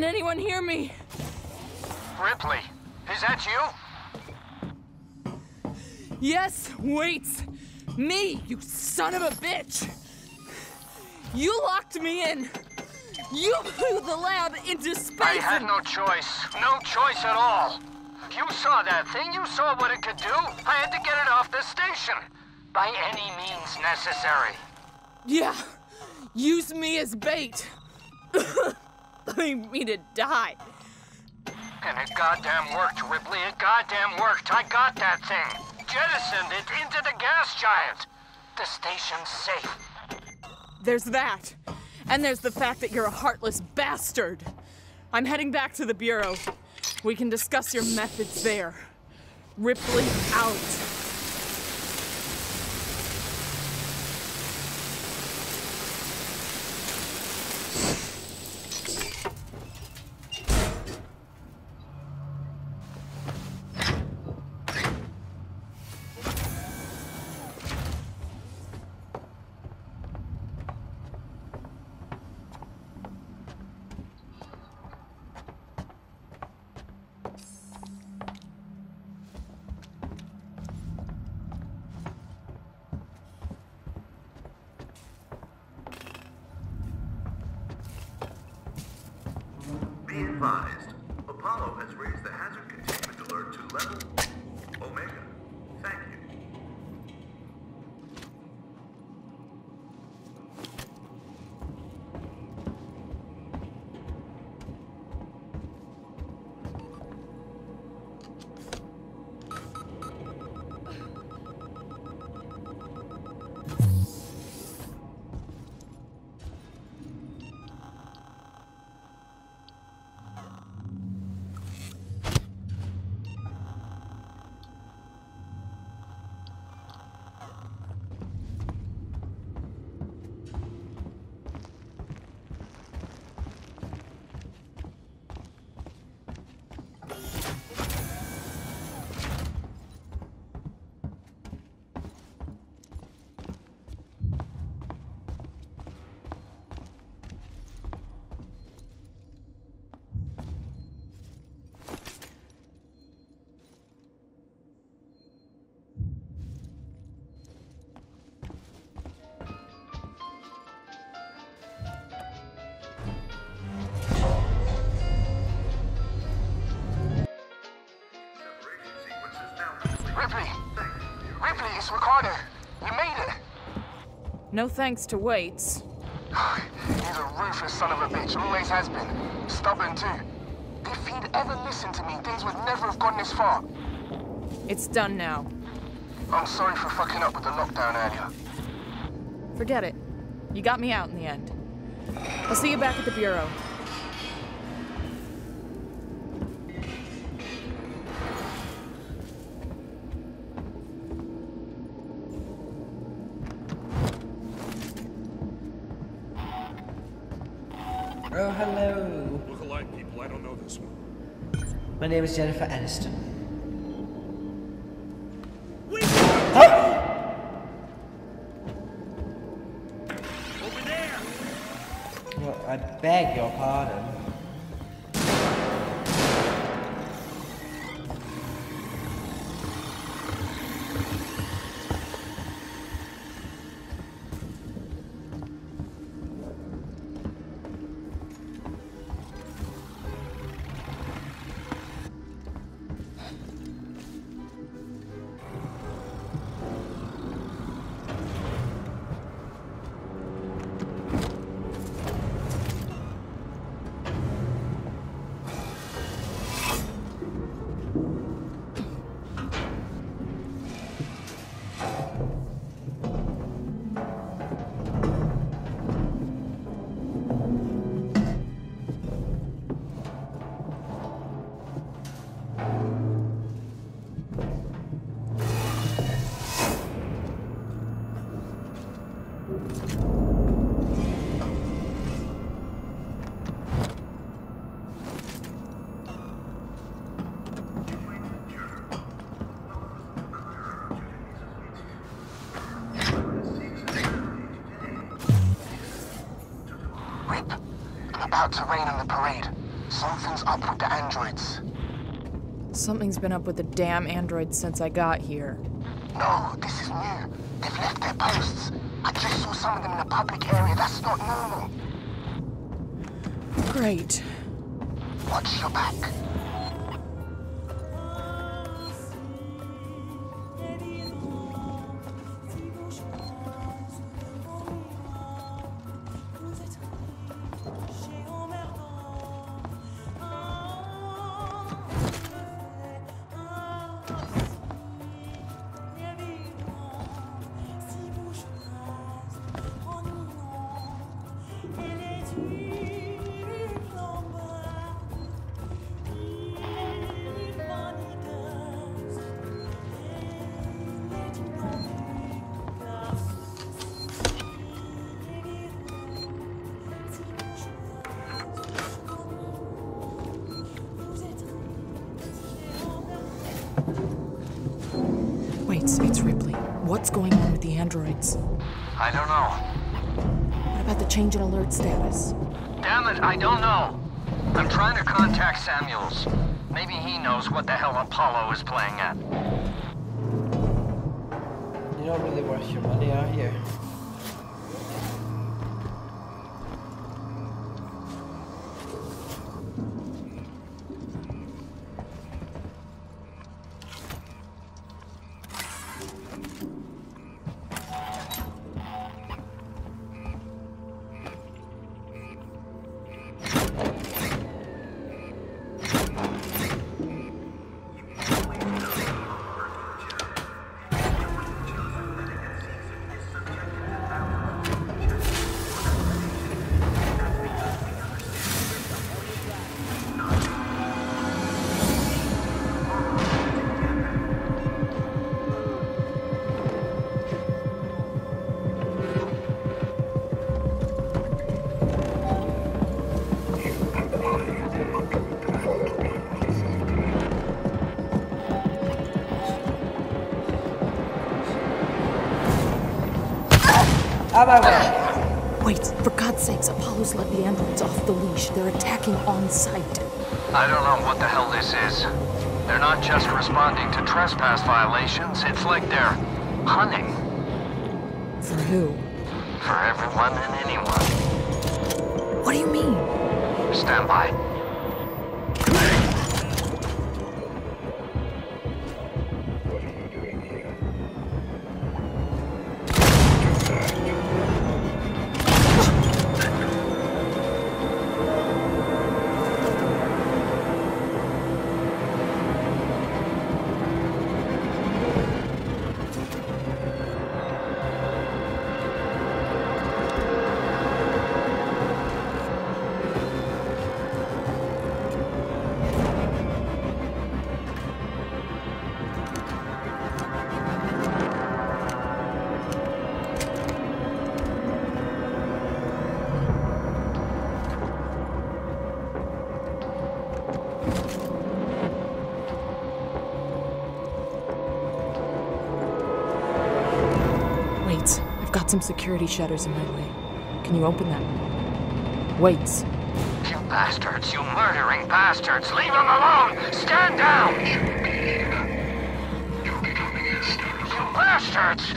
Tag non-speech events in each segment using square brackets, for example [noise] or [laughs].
Can anyone hear me? Ripley, is that you? Yes, wait. Me, you son of a bitch. You locked me in. You blew the lab into space. I had no choice. No choice at all. You saw that thing. You saw what it could do. I had to get it off the station. By any means necessary. Yeah. Use me as bait. [laughs] Leave me to die. And it goddamn worked, Ripley. It goddamn worked. I got that thing. Jettisoned it into the gas giant. The station's safe. There's that. And there's the fact that you're a heartless bastard. I'm heading back to the Bureau. We can discuss your methods there. Ripley out. Advised, it's Ricardo. You made it. No thanks to Waits. [sighs] He's a ruthless son of a bitch, always has been. Stubborn too. If he'd ever listened to me, things would never have gone this far. It's done now. I'm sorry for fucking up with the lockdown earlier. Forget it. You got me out in the end. I'll see you back at the Bureau. My name is Jennifer Aniston. Over there! Well, I beg your pardon. Rip, I'm about to rain on the parade. Something's up with the androids. Something's been up with the damn androids since I got here. No, this is new. They've left their posts. I just saw some of them in a public area. That's not normal. Great. Watch your back. Wait, it's Ripley. What's going on with the androids? I don't know. What about the change in alert status? Damn it, I don't know. I'm trying to contact Samuels. Maybe he knows what the hell Apollo is playing at. You're not really worth your money, are you? Out of my way! Wait, for God's sakes, Apollo's let the androids off the leash. They're attacking on sight. I don't know what the hell this is. They're not just responding to trespass violations, it's like they're hunting For who? for everyone and anyone. What do you mean? Stand by. Got some security shutters in my way. Can you open them? Wait. You bastards, you murdering bastards, leave him alone! Stand down! You bastards!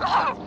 Wait!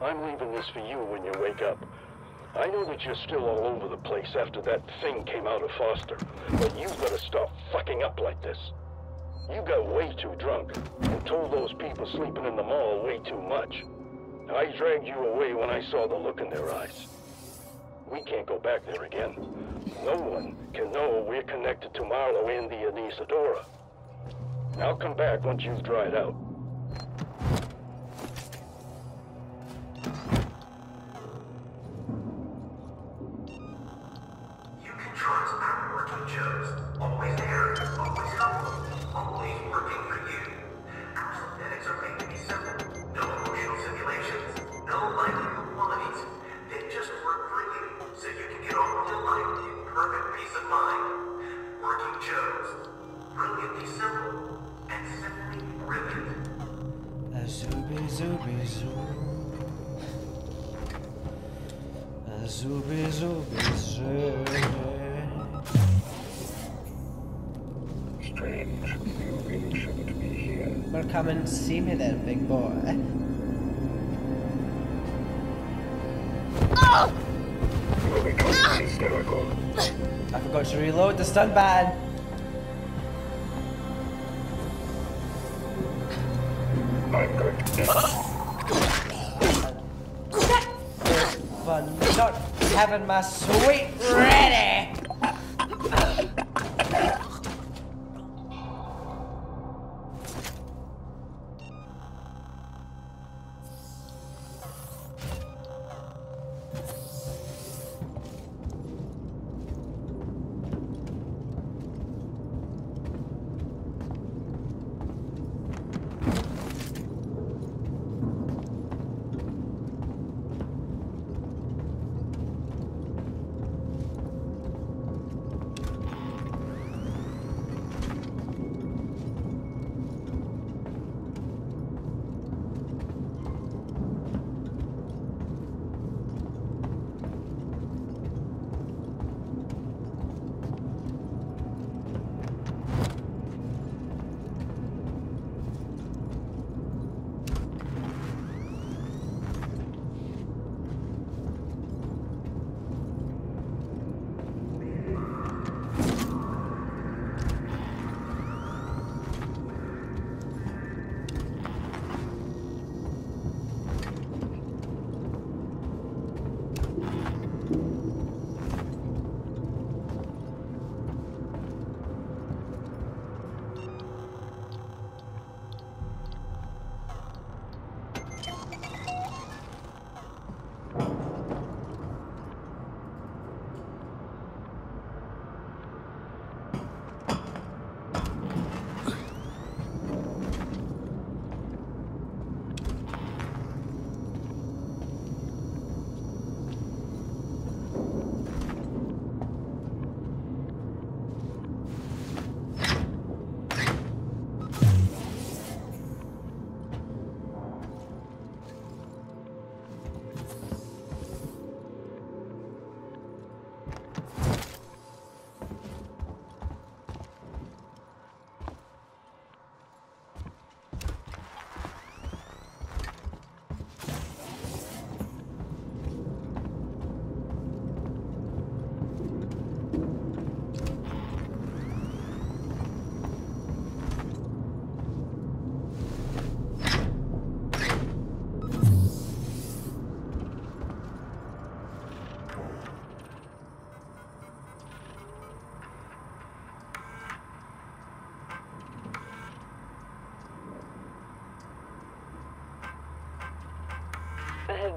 I'm leaving this for you when you wake up. I know that you're still all over the place after that thing came out of Foster, but you've got to stop fucking up like this. You got way too drunk and told those people sleeping in the mall way too much. I dragged you away when I saw the look in their eyes. We can't go back there again. No one can know we're connected to Marlowe and the Anesidora. I'll come back once you've dried out. Strange. You really shouldn't be here. Well, come and see me then, big boy. Hysterical. I forgot to reload the stun band. I'm going to Fun not having my sweet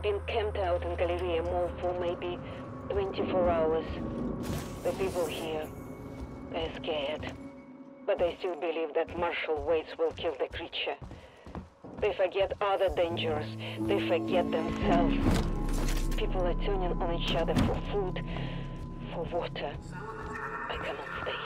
Have been camped out in Galleria Mall for maybe 24 hours. The people here, they're scared. But they still believe that Marshal Waits will kill the creature. They forget other dangers. They forget themselves. People are turning on each other for food, for water. I cannot stay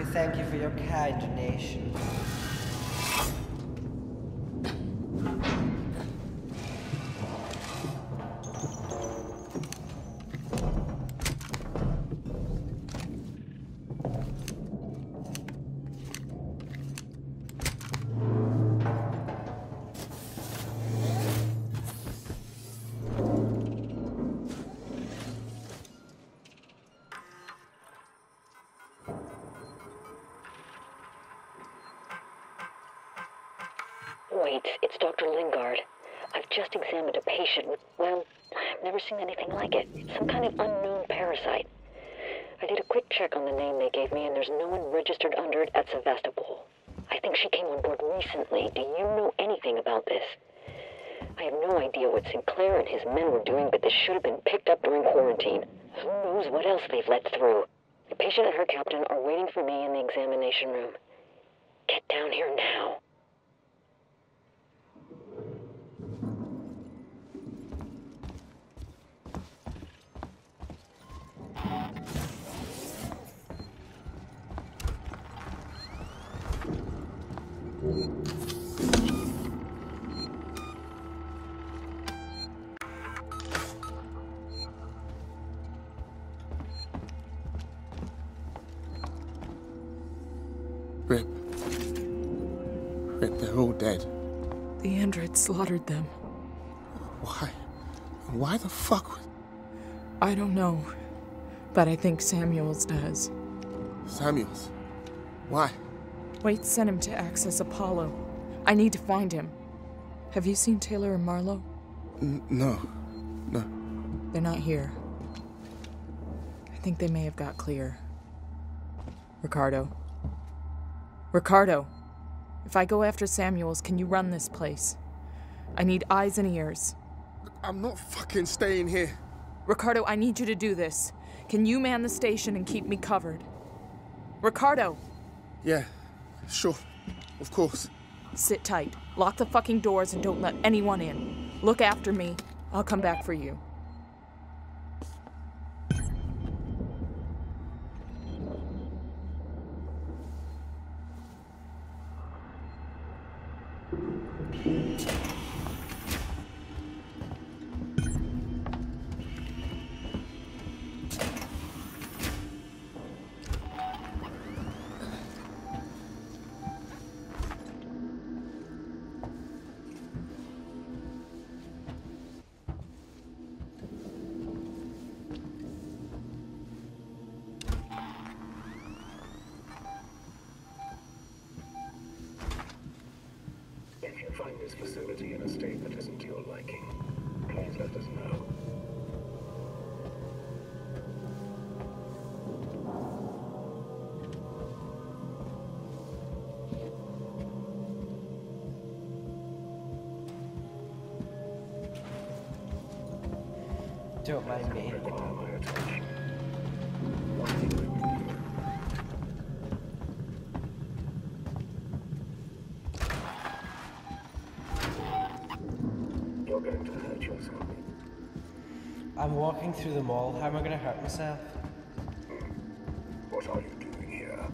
here. Thank you for your kind donation. She came on board recently. Do you know anything about this? I have no idea what Sinclair and his men were doing, but this should have been picked up during quarantine. Who knows what else they've let through? The patient and her captain are waiting for me in the examination room. Get down here now. Slaughtered them. Why? Why the fuck? I don't know, but I think Samuels does. Samuels? Why? Wait sent him to access Apollo. I need to find him. Have you seen Taylor and Marlowe? N- no. No. They're not here. I think they may have got clear. Ricardo. Ricardo! If I go after Samuels, can you run this place? I need eyes and ears. I'm not fucking staying here. Ricardo, I need you to do this. Can you man the station and keep me covered? Ricardo! Yeah, sure. Of course. Sit tight. Lock the fucking doors and don't let anyone in. Look after me. I'll come back for you. This facility in a state that isn't to your liking, please let us know. Don't mind me. I'm walking through the mall. How am I gonna hurt myself? What are you doing here?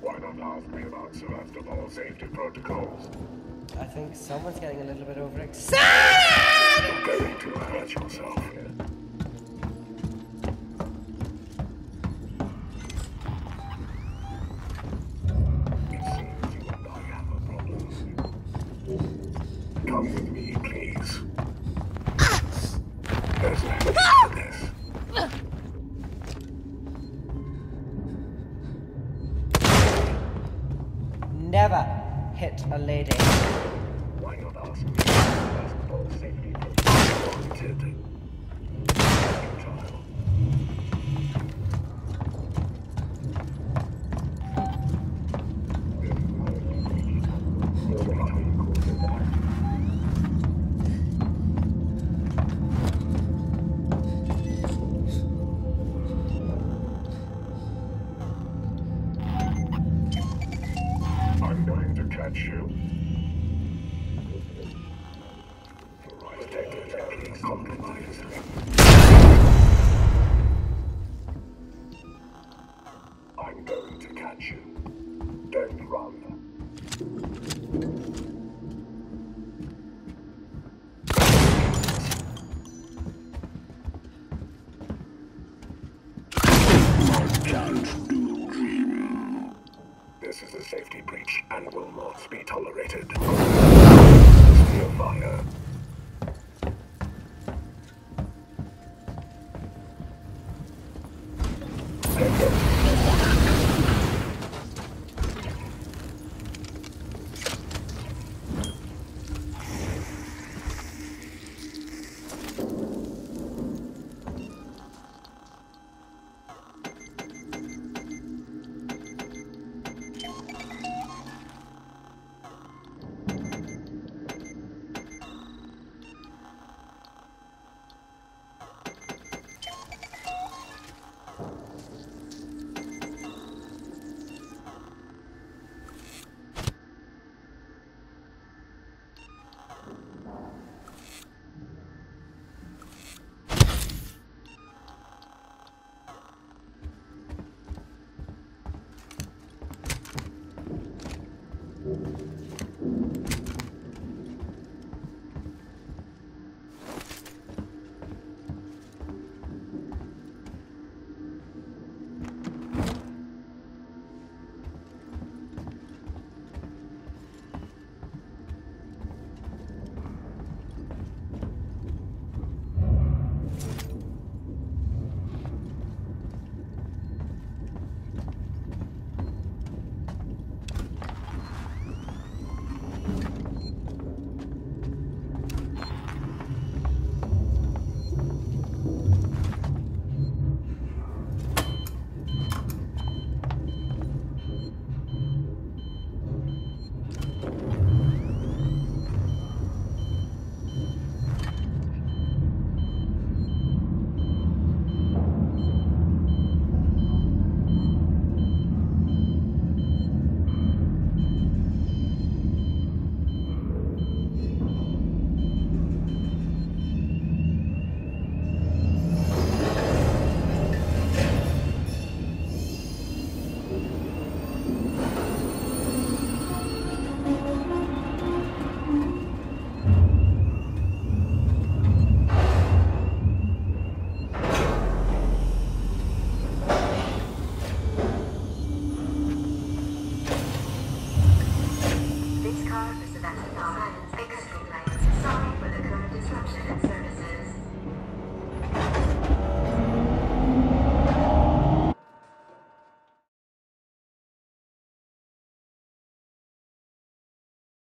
Why not ask me about Sevastopol safety protocols? I think someone's getting a little bit overexcited. You're going to hurt yourself. It seems you and I have a problem. Come with a lady. Why not ask me Sevastopol safety?